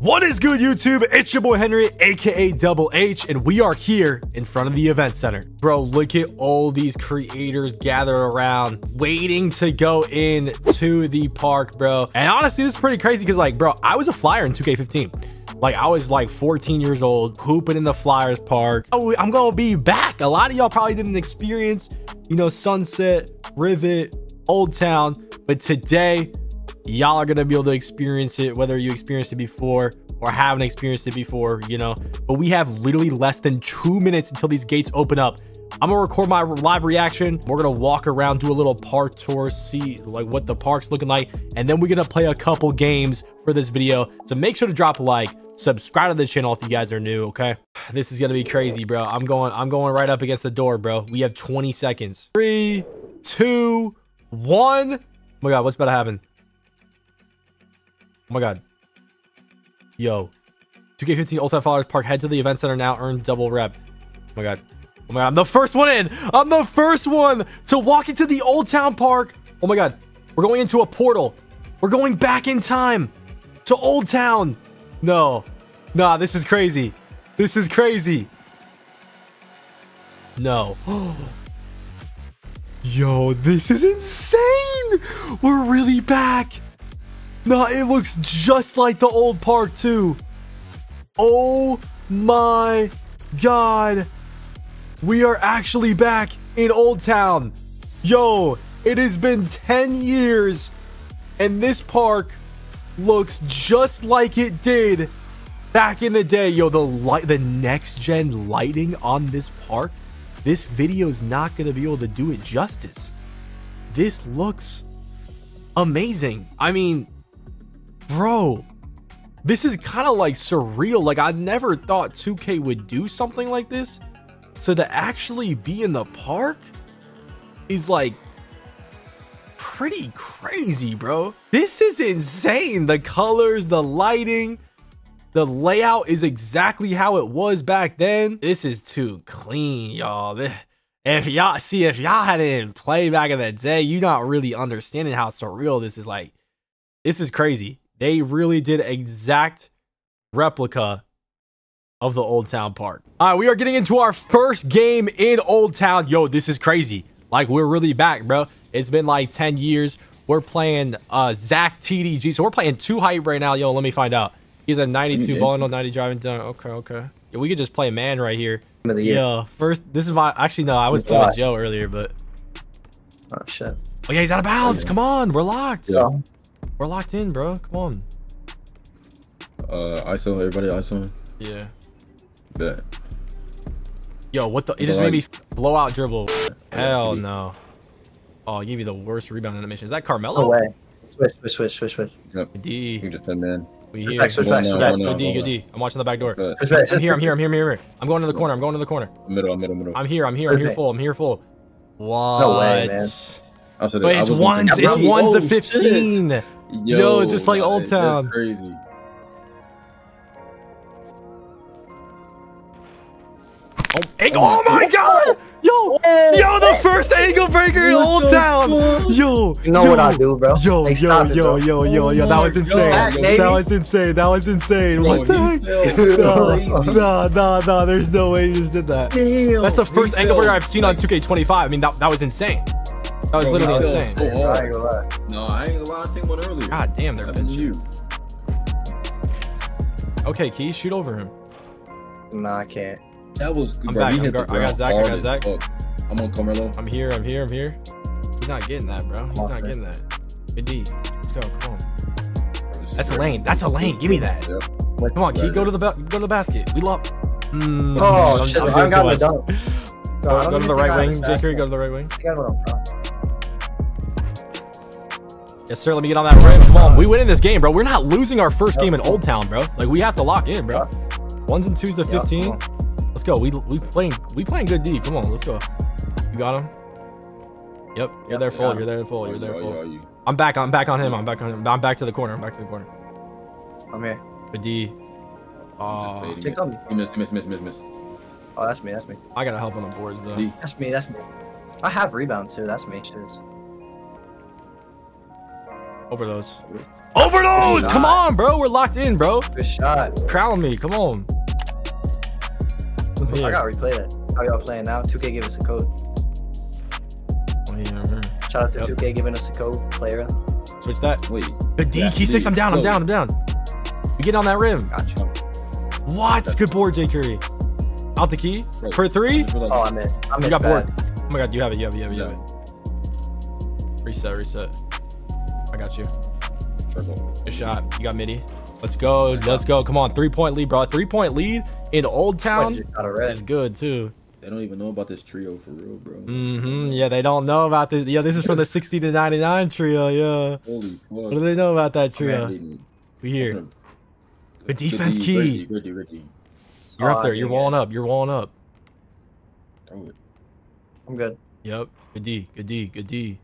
What is good, YouTube? It's your boy Henry, aka Double H, and we are here in front of the event center. Bro, look at all these creators gathered around, waiting to go in to the park, bro. And honestly, this is pretty crazy because, like, bro, I was a flyer in 2K15. Like, I was like 14 years old, hooping in the Flyers Park. Oh, I'm gonna be back. A lot of y'all probably didn't experience, you know, Sunset, Rivet, Old Town, but today, y'all are gonna be able to experience it whether you experienced it before or haven't experienced it before you know? But we have literally less than two minutes until these gates open up. I'm gonna record my live reaction. We're gonna walk around do a little park tour see like what the park's looking like and then we're gonna play a couple games for this video. So make sure to drop a like subscribe to the channel if you guys are new okay? This is gonna be crazy bro. I'm going i'm going right up against the door bro. We have 20 seconds. Three two one. Oh my god what's about to happen Oh my god. Yo. 2K15 Ultimate Followers Park. Head to the event center now. Earn double rep. Oh my god. Oh my god. I'm the first one in. I'm the first one to walk into the Old Town Park. Oh my god. We're going into a portal. We're going back in time to Old Town. No. Nah, this is crazy. This is crazy. No. Yo, this is insane. We're really back. No, it looks just like the old park too. Oh my god. We are actually back in Old Town. Yo, it has been 10 years and this park looks just like it did back in the day. Yo, the light the next gen lighting on this park, this video is not going to be able to do it justice. This looks amazing. I mean, bro this is kind of like surreal. Like i never thought 2k would do something like this. So to actually be in the park is like pretty crazy bro. This is insane. The colors the lighting the layout is exactly how it was back then. This is too clean y'all. If y'all see if y'all hadn't played back in the day you're not really understanding how surreal this is like this is crazy they really did exact replica of the Old Town Park. All right, we are getting into our first game in Old Town. Yo, this is crazy. Like, we're really back, bro. It's been like 10 years. We're playing uh, Zach TDG. So we're playing two hype right now. Yo, let me find out. He's a 92 balling on 90 driving down. Okay, okay. Yeah, we could just play man right here. Yeah, first, this is my, actually, no, I was playing with Joe earlier, but. Oh, shit. Oh, yeah, he's out of bounds. Come on, we're locked. Yeah. We're locked in, bro. Come on. Uh, ISO, everybody ISO. Yeah. Bet. Yo, what the? It just made me blow out dribble. Hell no. Oh, I gave you the worst rebound animation. Is that Carmelo? No way. Switch, switch, switch, switch, switch. Yep. D. You just been man. We here. Switch back, switch back, Good D, good D. I'm watching the back door. I'm here, I'm here, I'm here, I'm here. I'm going to the corner. I'm going to the corner. Middle, middle, middle. I'm here, I'm here, I'm here full. I'm here full. What? No way, man. Wait, it's ones. It's ones to 15. Yo, Yo just like Old Town. crazy. Oh, oh my god! Yo! Yo, the first ankle breaker in Old Town! Yo! You know yo, what I do, bro. Yo, yo, yo, it, yo, yo, yo, yo, that was insane. that was insane. That was insane. What the heck? Nah, nah, nah, there's no way you just did that. That's the first ankle breaker I've seen on 2K25. I mean, that, that was insane. That was literally insane. So I ain't gonna lie. No, I ain't gonna lie. I seen one earlier. God damn, they're bench you. Okay, Key, shoot over him. Nah, I can't. That was. I'm bro, back. I'm gar- I got Zach. I got Zach. I'm on Carmelo. I'm here. I'm here. I'm here. He's not getting that, bro. He's not getting that. Good D. Let's go. Come on. That's a lane. That's a lane. Give me that. Yep. Come on, Key. Go to the go to the basket. We love. Mm, oh I'm, shit! I'm I got the dunk. Go, go to the right wing, J. Curry. Go to the right wing. Yes, sir. Let me get on that rim. Come on. We win in this game, bro. We're not losing our first game in Old Town, bro. Like, we have to lock in, bro. Ones and twos to 15. Let's go. We we playing we playing good D. Come on, let's go. You got him? Yep. You're there full. You're there full. You're there full. I'm back. I'm back on him. I'm back on him. I'm back to the corner. I'm back to the corner. I'm here. Good D. Oh, miss, miss, miss, miss, miss. Oh, that's me. That's me. I gotta help on the boards though. D. That's me. That's me. I have rebound too. That's me. Cheers. Overdose. Overdose! Come on, bro. We're locked in, bro. Good shot. Crown me. Come on. I gotta replay that. How y'all playing now? 2K give us a code. Oh, yeah. Shout out to Yep. 2K giving us a code. Player. Switch that. Wait. Good D. Yeah, Key six. D. I'm down. I'm down. I'm down. We get on that rim. Gotcha. What? Good board, J. Curry. Out the key. Right. For three. Oh, I missed. I missed You got bored. bad. Oh my god, you have it. You have it. You have it. You have it. Reset. Reset. I got you. Circle. Good shot. You got midi. Let's go. Let's go. Come on. Three point lead, bro. Three point lead in Old Town Just got a is red. good too. They don't even know about this trio for real, bro. Mm-hmm. Yeah, they don't know about this. Yeah, this is from the 60 to 99 trio. Yeah. Holy fuck. What do they know about that trio? We here. Good Good defense key. Ricky, Ricky, Ricky. You're Oh, up there. You're walling up. You're walling up. I'm good. Yep. Good D. Good D. Good D.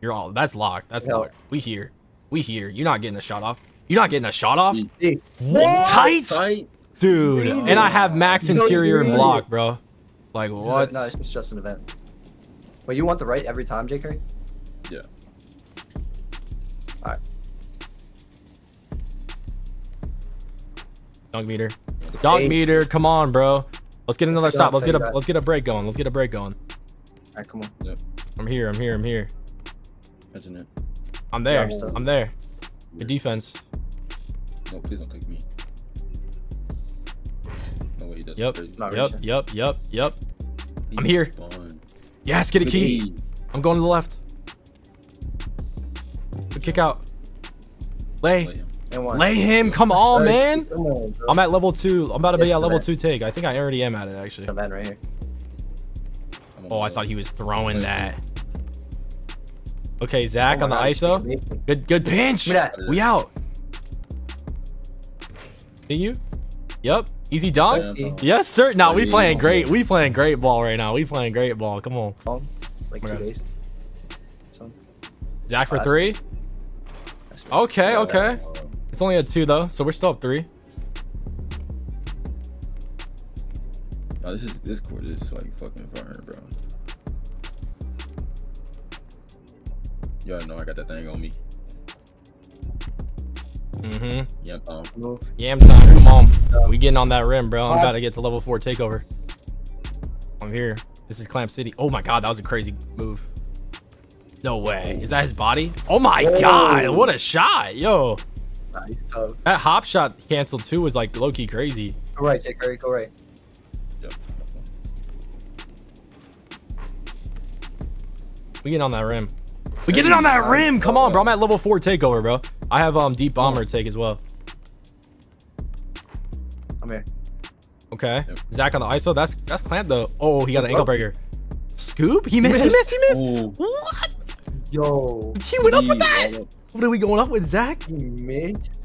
You're all. That's locked. That's Hell. locked. We here. We here. You're not getting a shot off. You're not getting a shot off. Mm. D. D. What? Tight, Tight. dude. Green. And I have max No, interior and block, bro. Like what? No, it's it's just an event. Wait, you want the right every time, JK? Curry? Yeah. Dunk meter. Dunk Eight. meter. Come on, bro. Let's get another stop. Let's get a let's get a break going. Let's get a break going. Alright, come on. I'm here. I'm here. I'm here. Imagine it. I'm there. I'm I'm there. Good defense. No, please don't kick me. No way, that's Yep. crazy. Not Yep. Yep. Yep. Yep. I'm here. fun. Yes. Get a Good key. D. I'm going to the left. Good kick out. Lay. Him. Lay him. Come on, man. Come on. I'm at level two. I'm about to be Yes, at level man. two take. I think I already am at it actually. The man right here. Oh, I thought he was throwing that. Okay, Zach Oh on the my ISO. Good, good pinch. Give me that. We out. See you? Yep. Easy dunk. Sam, uh, Yes, sir. Now we playing oh, great. We playing great ball right now. We playing great ball. Come on, Like two days. Zach for Oh, three. Okay, okay. It's only a two though, so we're still up three. No, this is this court is like fucking fire, bro. Y'all know I got that thing on me. Mm-hmm. Yeah, um, Move. Yam time. Come on. We getting on that rim, bro. I'm about to get to level four takeover. I'm here. This is Clamp City. Oh my god, that was a crazy move. No way. Is that his body? Oh my Whoa. god, what a shot. Yo. Nice. That hop shot canceled too was like low key crazy. Go right, J. Curry. Go right. yep. We get on that rim. We get it on that rim. Come on, bro. I'm at level four takeover, bro. I have um deep bomber take as well. I'm here. Okay. Zach on the ISO. That's that's clamp though. Oh, he got an ankle breaker. Scoop? He missed. He missed. He missed. Ooh. What? Yo. He went up with that. What are we going up with, Zach? He missed.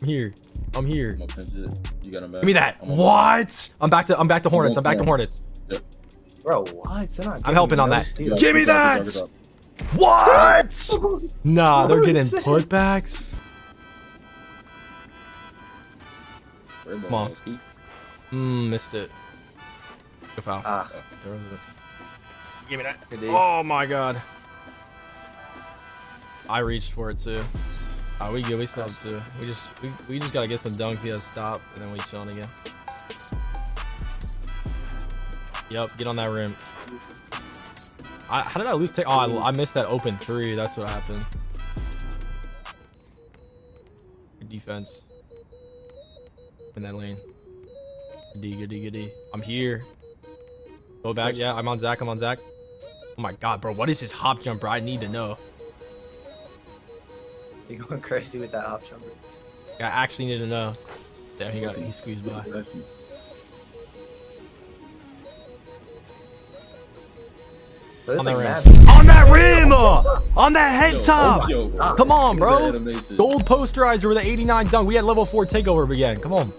I'm here. I'm here. I'm gonna pinch it. You got him back. Give me that. I'm What? I'm back to I'm back to Hornets. I'm back to Hornets. Bro, what? I'm helping on that. steal. Give me Good that! Job, good job. What? Nah, they're getting is that? putbacks. Red Come on. let's keep- Mmm, missed it. Good foul. Ah, Give me that. Oh my god. I reached for it too. Ah, we good. We still have two. We just we, we just gotta get some dunks. He has to stop, and then we chilling again. Yep, get on that rim. I, how did I lose? Take? Oh, I, I missed that open three. That's what happened. Good defense. In that lane. Good D, good D, good D. I'm here. Go back. Yeah, I'm on Zach. I'm on Zach. Oh my god, bro. What is his hop jumper? I need to know. You're going crazy with that hop jumper. I actually need to know. Damn, he got he squeezed by. On that like rim. On that rim! uh, on that head top! yo, bro. Come on, bro. Gold posterizer with an 89 dunk. We had level 4 takeover again. Come on.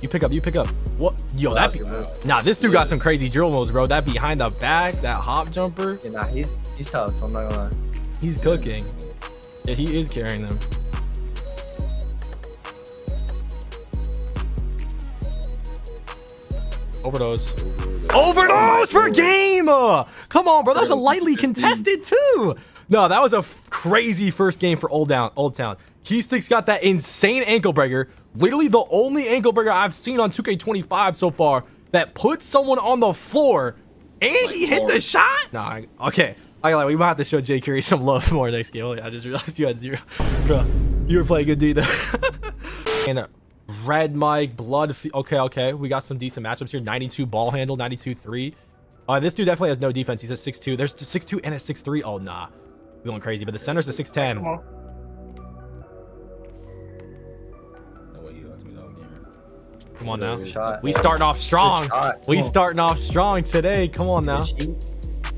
You pick up, you pick up. What? Yo, that be. Nah, this dude got some crazy drill moves, bro. That behind the back, that hop jumper. Yeah, nah, he's he's tough. I'm not gonna lie. He's cooking. Yeah, he is carrying them. Overdose. Overdose for game! Come on, bro. That was a lightly contested, too. No, that was a crazy first game for Old Town. Old Town. Keystick's got that insane ankle breaker. Literally the only ankle breaker I've seen on 2K25 so far that puts someone on the floor and he hit the shot. Nah, okay. I like we might have to show Jay Curry some love more next game. I just realized you had zero, bro. You were playing good D though. and uh, red Mike, blood. Okay, okay. We got some decent matchups here. 92 ball handle, 92 three. Uh, this dude definitely has no defense. He's a 6'2. There's a 6'2 and a 6'3. Oh, nah. We're going crazy. But the center's a 6'10. Come on. No way you asked me that game. Come on now. Shot. We starting off strong. We starting off strong today. Come on now.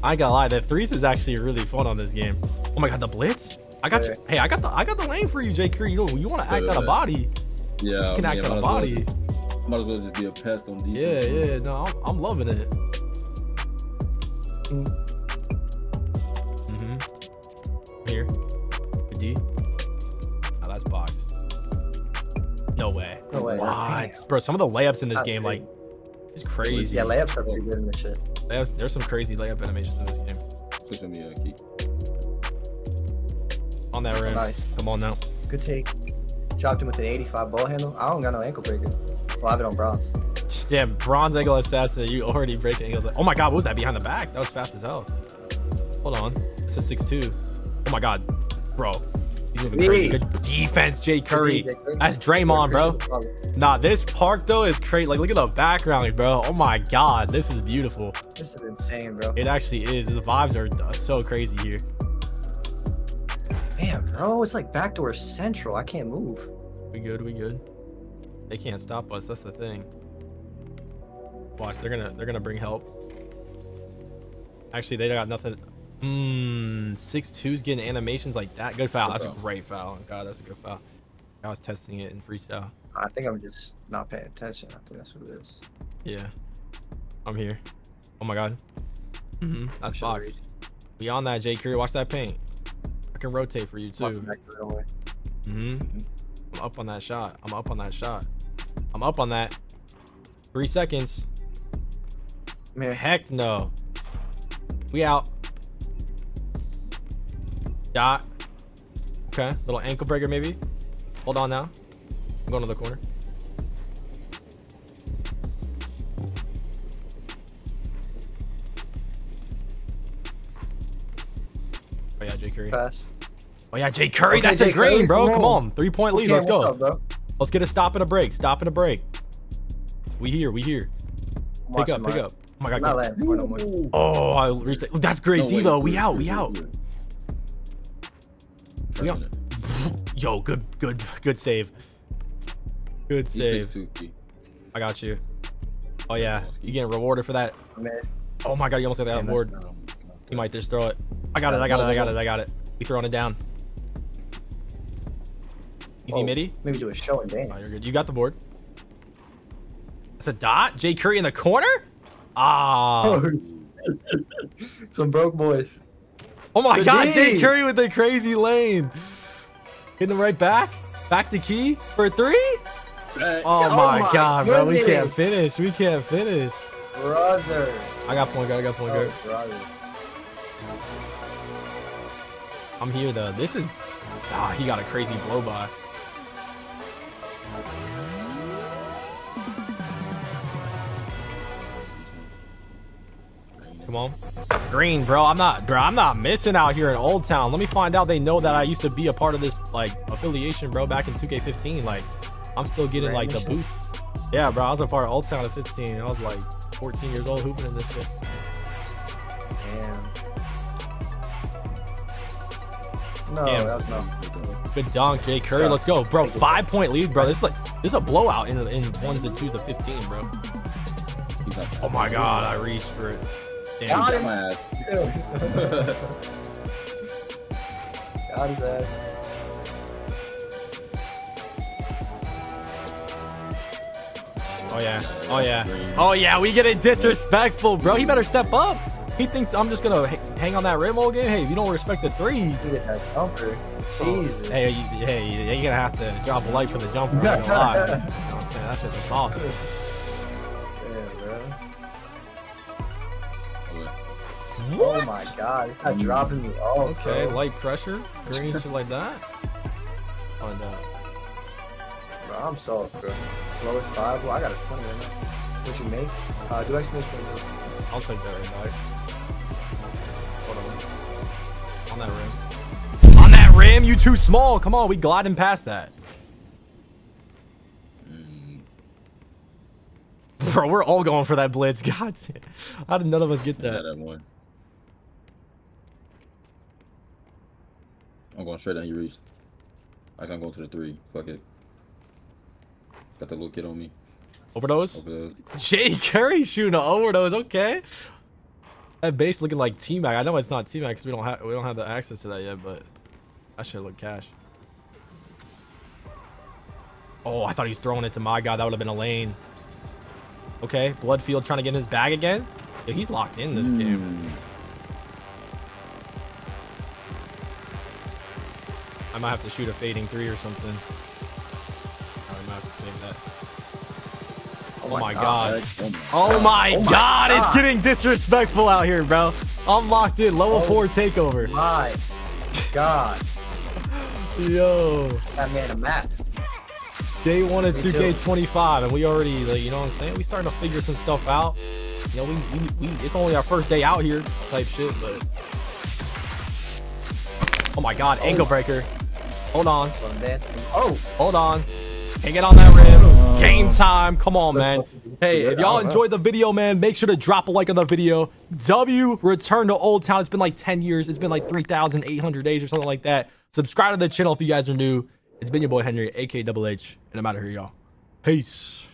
I ain't gonna lie, the threes is actually really fun on this game. Oh my god, the blitz! I got you. Hey, I got the I got the lane for you, Jay Curry. You know, you want to act out a body, Yeah, you can I act mean, out a might well- body. Might as well just be a pest on D. Yeah, defense. yeah. No, I'm, I'm loving it. Mm-hmm. Here, Good D. Oh, that's box. No way. No way. What, bro? Some of the layups in this That's game, crazy. like, it's crazy. Yeah, layups are pretty good in this shit. Layups- there's some crazy layup animations in this game. Switch on me, uh, Keith. On that rim. Nice. Come on now. Good take. Dropped him with an 85 ball handle. I don't got no ankle breaker. Well, I have it on bronze. Damn, bronze ankle assassin. You already break ankles. Oh my god, what was that behind the back? That was fast as hell. Hold on. This is 6'2. Oh my god. Bro. He's moving crazy. Good defense, Jay Curry. Jay Curry. That's Draymond, bro. Nah, this park though is crazy. Like, look at the background, bro. Oh my god, this is beautiful. This is insane, bro. It actually is. The vibes are uh, so crazy here. Damn, bro. It's like backdoor central. I can't move. We good, we good. They can't stop us. That's the thing. Watch, they're gonna they're gonna bring help. Actually, they got nothing. Mmm, six twos getting animations like that. Good foul. Good That's a great foul. God, that's a good foul. I was testing it in freestyle. I think I'm just not paying attention. I think that's what it is. Yeah, I'm here. Oh my god. Mm-hmm. That's Should've box. reached. We on that, J. Curry. Watch that paint. I can rotate for you too. Watch back the other way. Mm-hmm. I'm up on that shot. I'm up on that shot. I'm up on that. Three seconds. Man, Heck no. We out. Dot. Okay. Little ankle breaker maybe. Hold on now. I'm going to the corner. Oh yeah, Jay Curry. pass. Oh yeah, Jay Curry. Okay, that's a green, Curry, bro. come Come on. on. Three point lead. Okay, Let's go. up. Let's get a stop and a break. Stop and a break. We here. We here. I'm Pick up. watching Pick mine. up. Oh my god. Not go. no. Oh, I reached it. That's great No D though. We out. We out. We out. Yo, good, good, good save. Good save. I got you. Oh yeah, you getting rewarded for that. Oh my god, you almost got that board. You might just throw it. I got it. I got it. I got it. I got it. We throwing it down. Easy Oh, midi. Maybe do a show and dance. Oh, you're good. You got the board. It's a dot. Jay Curry in the corner. Ah. Some broke boys. Oh my Good god. Jay Curry with the crazy lane. Hitting him right back. Back to key for three. Back. Oh, Oh my, my god, bro. We can't finish. We can't finish. Brother. I got point guard. I got point guard. Oh, brother. I'm here though. This is. Ah, he got a crazy blow by. Come on. Green, bro. I'm not, bro. I'm not missing out here in Old Town. Let me find out they know that I used to be a part of this like affiliation, bro. Back in 2K15, like I'm still getting like the boost. Yeah, bro. I was a part of Old Town at 15. I was like 14 years old hooping in this shit. No, Damn. that was not. Good dunk, Jay Curry. Stop. Let's go, bro. Take it. Five point lead, bro. This is like this is a blowout in in ones to twos to 15, bro. Oh my god, I reached for it. He Damn. Got got him. my ass. Got his ass. Oh yeah. Oh yeah. Oh yeah. We get it disrespectful, bro. He better step up. He thinks I'm just gonna h- hang on that rim all game. Hey, if you don't respect the three, You get that jumper. Jesus. hey, you, hey, you're gonna have to drop a light for the jumper. I'm not gonna lie. You know what I'm saying? That shit's soft. Damn, bro. Okay. Oh my god, it's not dropping me off. Okay, bro. light pressure, green shit like that. Find out. Bro, I'm soft, bro. Lowest five. Well, I got a 20 right now. What you make? Uh, do exclamation point. I'll take that right back. On. That rim. On that rim, you too small. Come on, we gliding past that. Bro, we're all going for that blitz. God damn. How did none of us get that? that. I'm going straight down. You reached. I can't go to the three. Fuck it. Got the little kid on me. Overdose? Over there. Jay Curry shooting an overdose. Okay. That base looking like T Mac. I know it's not T Mac because we don't have we don't have the access to that yet, but that should look cash. Oh, I thought he was throwing it to my guy. That would have been a lane. Okay, Bloodfield trying to get in his bag again. Yeah, he's locked in this game. Mm, I might have to shoot a fading three or something. I might have to save that. Oh, my god. Oh my Oh my, Oh god, it's getting disrespectful out here, bro. I'm locked in. Level Oh. 4 takeover. My god. Yo. That made a map. Day one of Me 2K25, and we already, like, you know what I'm saying? We starting to figure some stuff out. You know, we, we, we it's only our first day out here type shit, but. Oh my god, oh. ankle breaker. Hold on. Oh, hold on. Can't get on that rim. Game time. Come on, man. Hey, if y'all enjoyed the video, man, make sure to drop a like on the video. W, return to Old Town. It's been like 10 years. It's been like 3,800 days or something like that. Subscribe to the channel if you guys are new. It's been your boy Henry, aka Double H, and I'm out of here, y'all. Peace.